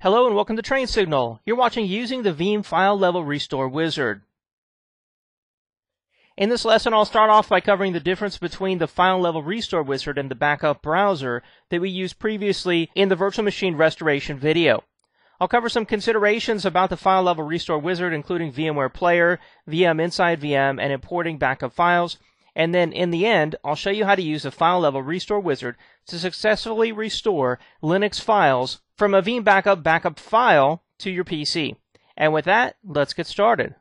Hello and welcome to Train Signal. You're watching using the Veeam File Level Restore Wizard. In this lesson, I'll start off by covering the difference between the File Level Restore Wizard and the backup browser that we used previously in the virtual machine restoration video. I'll cover some considerations about the File Level Restore Wizard, including VMware Player, VM Inside VM, and importing backup files. And then in the end, I'll show you how to use the File Level Restore Wizard to successfully restore Linux files from a Veeam backup backup file to your PC. And with that, let's get started.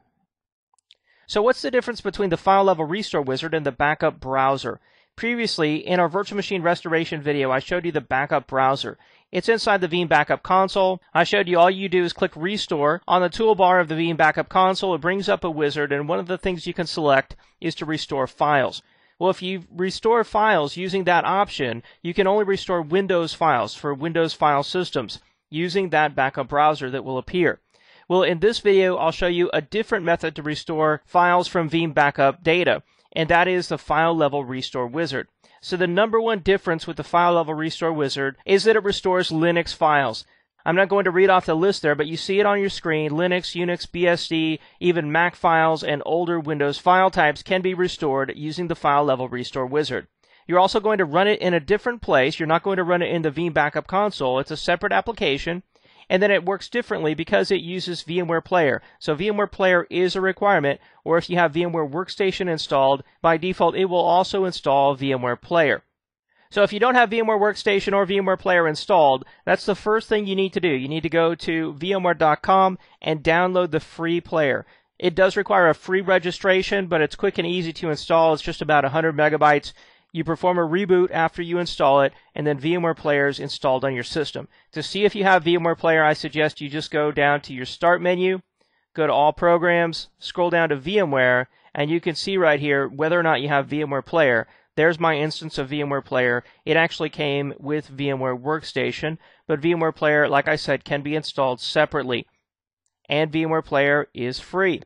So what's the difference between the file level restore wizard and the backup browser? Previously, in our virtual machine restoration video, I showed you the backup browser. It's inside the Veeam Backup console. I showed you all you do is click Restore. On the toolbar of the Veeam Backup console, it brings up a wizard, and one of the things you can select is to restore files. Well, if you restore files using that option, you can only restore Windows files for Windows file systems using that backup browser that will appear. Well, in this video, I'll show you a different method to restore files from Veeam Backup data, and that is the File Level Restore Wizard. So the number one difference with the File Level Restore Wizard is that it restores Linux files. I'm not going to read off the list there, but you see it on your screen. Linux, Unix, BSD, even Mac files, and older Windows file types can be restored using the file level restore wizard. You're also going to run it in a different place. You're not going to run it in the Veeam Backup console. It's a separate application. And then it works differently because it uses VMware Player. So VMware Player is a requirement, or if you have VMware Workstation installed, by default it will also install VMware Player. So if you don't have VMware Workstation or VMware Player installed, that's the first thing you need to do. You need to go to VMware.com and download the free player. It does require a free registration, but it's quick and easy to install. It's just about 100 megabytes. You perform a reboot after you install it, and then VMware Player is installed on your system. To see if you have VMware Player, I suggest you just go down to your Start menu, go to All Programs, scroll down to VMware, and you can see right here whether or not you have VMware Player. There's my instance of VMware Player. It actually came with VMware Workstation, but VMware Player, like I said, can be installed separately. And VMware Player is free.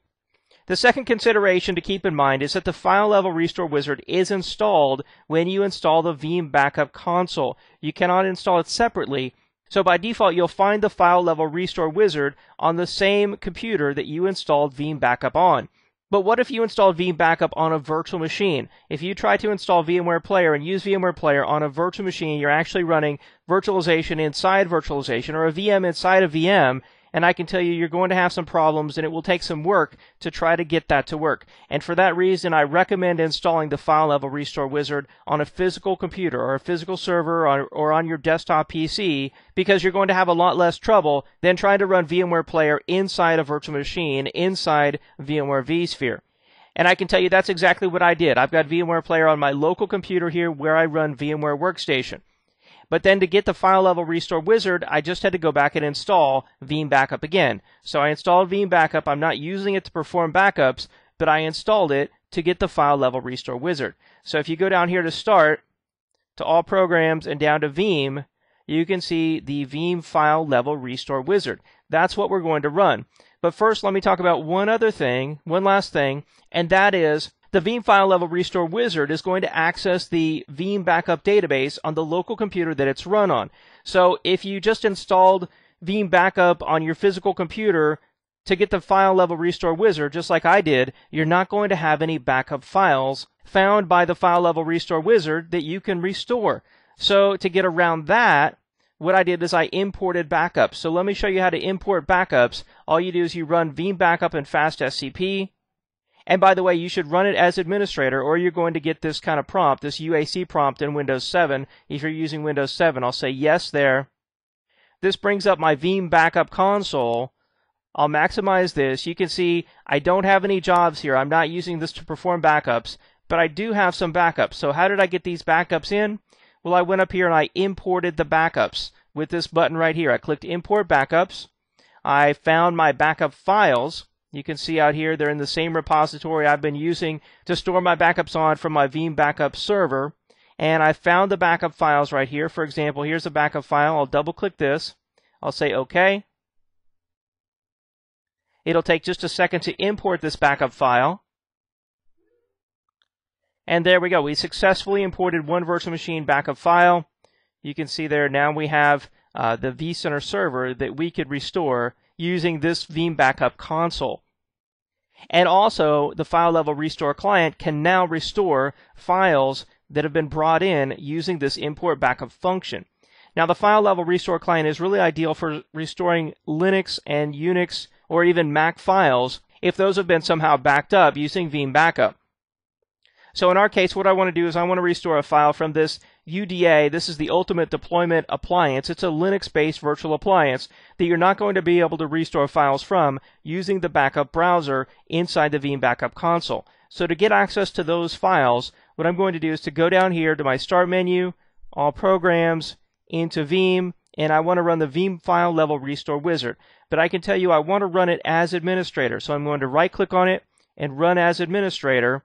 The second consideration to keep in mind is that the file level restore wizard is installed when you install the Veeam backup console. You cannot install it separately. So by default, you'll find the file level restore wizard on the same computer that you installed Veeam backup on. But what if you install Veeam Backup on a virtual machine? If you try to install VMware Player and use VMware Player on a virtual machine, you're actually running virtualization inside virtualization or a VM inside a VM, and I can tell you you're going to have some problems and it will take some work to try to get that to work. And for that reason, I recommend installing the file level restore wizard on a physical computer or a physical server or, or on your desktop PC because you're going to have a lot less trouble than trying to run VMware Player inside a virtual machine inside VMware vSphere. And I can tell you that's exactly what I did. I've got VMware Player on my local computer here where I run VMware Workstation. But then to get the file level restore wizard, I just had to go back and install Veeam Backup again. So I installed Veeam Backup. I'm not using it to perform backups, but I installed it to get the file level restore wizard. So if you go down here to start, to all programs and down to Veeam, you can see the Veeam file level restore wizard. That's what we're going to run. But first, let me talk about one other thing, one last thing, and that is the Veeam file level restore wizard is going to access the Veeam backup database on the local computer that it's run on. So if you just installed Veeam backup on your physical computer to get the file level restore wizard, just like I did, you're not going to have any backup files found by the file level restore wizard that you can restore. So to get around that, what I did is I imported backups. So let me show you how to import backups. All you do is you run Veeam backup in FastSCP. And by the way, you should run it as administrator or you're going to get this kind of prompt, this UAC prompt in Windows 7. If you're using Windows 7, I'll say yes there. This brings up my Veeam backup console. I'll maximize this. You can see I don't have any jobs here. I'm not using this to perform backups, but I do have some backups. So how did I get these backups in? Well, I went up here and I imported the backups with this button right here. I clicked import backups. I found my backup files you can see out here they're in the same repository I've been using to store my backups on from my Veeam backup server. And I found the backup files right here. For example, here's a backup file. I'll double click this. I'll say OK. It'll take just a second to import this backup file. And there we go. We successfully imported one virtual machine backup file. You can see there now we have uh, the vCenter server that we could restore using this Veeam Backup console. And also, the file level restore client can now restore files that have been brought in using this import backup function. Now, the file level restore client is really ideal for restoring Linux and Unix or even Mac files if those have been somehow backed up using Veeam Backup. So in our case, what I want to do is I want to restore a file from this UDA. This is the Ultimate Deployment Appliance. It's a Linux-based virtual appliance that you're not going to be able to restore files from using the backup browser inside the Veeam Backup console. So to get access to those files, what I'm going to do is to go down here to my Start menu, All Programs, into Veeam, and I want to run the Veeam File Level Restore Wizard. But I can tell you I want to run it as administrator. So I'm going to right-click on it and Run as Administrator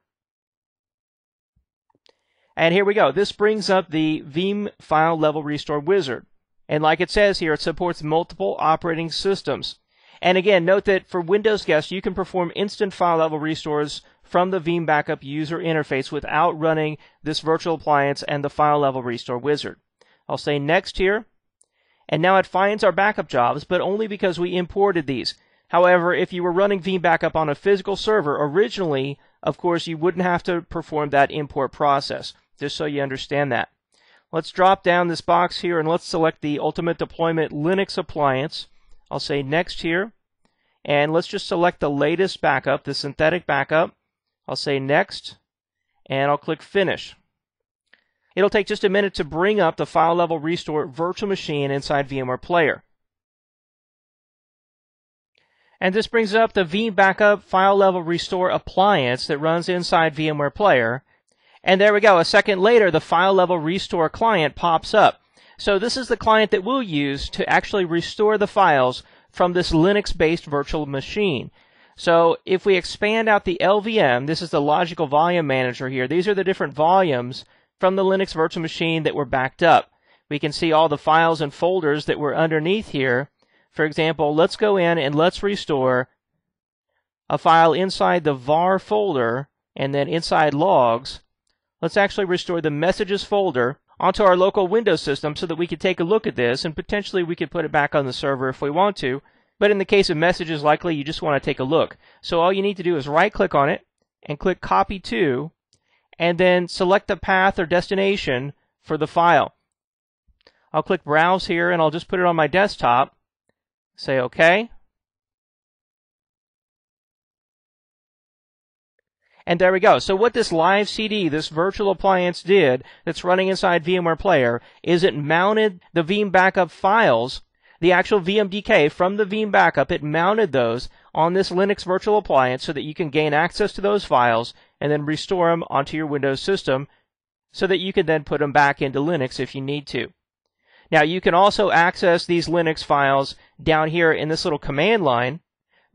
and here we go. This brings up the Veeam file level restore wizard. And like it says here, it supports multiple operating systems. And again, note that for Windows guests, you can perform instant file level restores from the Veeam Backup user interface without running this virtual appliance and the file level restore wizard. I'll say next here. And now it finds our backup jobs, but only because we imported these. However, if you were running Veeam Backup on a physical server originally, of course, you wouldn't have to perform that import process just so you understand that. Let's drop down this box here and let's select the Ultimate Deployment Linux appliance. I'll say next here. And let's just select the latest backup, the synthetic backup. I'll say next. And I'll click finish. It'll take just a minute to bring up the file level restore virtual machine inside VMware Player. And this brings up the Veeam Backup File Level Restore appliance that runs inside VMware Player. And there we go. A second later, the file level restore client pops up. So this is the client that we'll use to actually restore the files from this Linux-based virtual machine. So if we expand out the LVM, this is the logical volume manager here. These are the different volumes from the Linux virtual machine that were backed up. We can see all the files and folders that were underneath here. For example, let's go in and let's restore a file inside the var folder and then inside logs let's actually restore the messages folder onto our local Windows system so that we could take a look at this and potentially we could put it back on the server if we want to. But in the case of messages, likely you just want to take a look. So all you need to do is right click on it and click copy to and then select the path or destination for the file. I'll click browse here and I'll just put it on my desktop. Say OK. And there we go. So what this live CD, this virtual appliance did that's running inside VMware Player is it mounted the Veeam backup files, the actual VMDK from the Veeam backup, it mounted those on this Linux virtual appliance so that you can gain access to those files and then restore them onto your Windows system so that you can then put them back into Linux if you need to. Now you can also access these Linux files down here in this little command line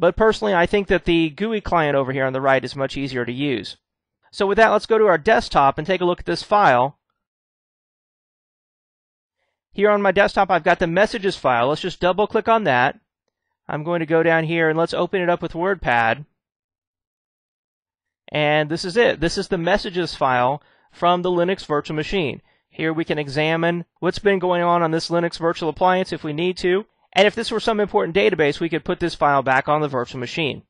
but personally, I think that the GUI client over here on the right is much easier to use. So with that, let's go to our desktop and take a look at this file. Here on my desktop, I've got the messages file. Let's just double click on that. I'm going to go down here and let's open it up with WordPad. And this is it. This is the messages file from the Linux virtual machine. Here we can examine what's been going on on this Linux virtual appliance if we need to. And if this were some important database, we could put this file back on the virtual machine.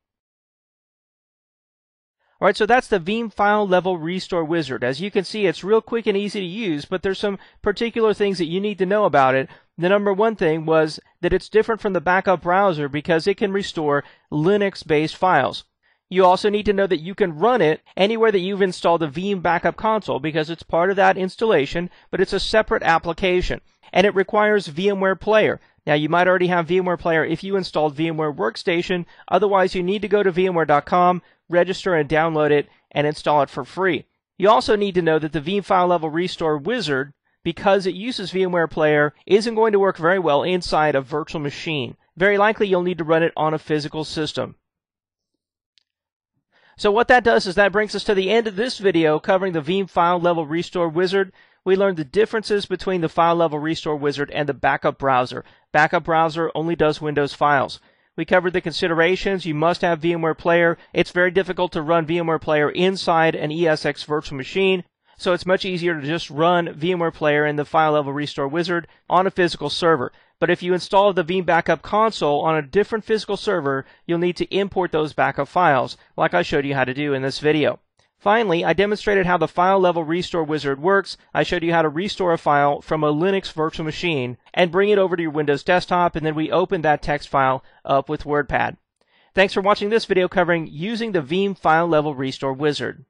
Alright, so that's the Veeam file level restore wizard. As you can see, it's real quick and easy to use, but there's some particular things that you need to know about it. The number one thing was that it's different from the backup browser because it can restore Linux-based files. You also need to know that you can run it anywhere that you've installed the Veeam backup console because it's part of that installation, but it's a separate application. And it requires VMware Player. Now, you might already have VMware Player if you installed VMware Workstation. Otherwise, you need to go to VMware.com, register and download it, and install it for free. You also need to know that the Veeam File Level Restore Wizard, because it uses VMware Player, isn't going to work very well inside a virtual machine. Very likely, you'll need to run it on a physical system. So what that does is that brings us to the end of this video covering the Veeam File Level Restore Wizard we learned the differences between the file level restore wizard and the backup browser. Backup browser only does Windows files. We covered the considerations. You must have VMware Player. It's very difficult to run VMware Player inside an ESX virtual machine. So it's much easier to just run VMware Player in the file level restore wizard on a physical server. But if you install the Veeam Backup console on a different physical server, you'll need to import those backup files, like I showed you how to do in this video. Finally, I demonstrated how the file level restore wizard works. I showed you how to restore a file from a Linux virtual machine and bring it over to your Windows desktop, and then we open that text file up with WordPad. Thanks for watching this video covering using the Veeam file level restore wizard.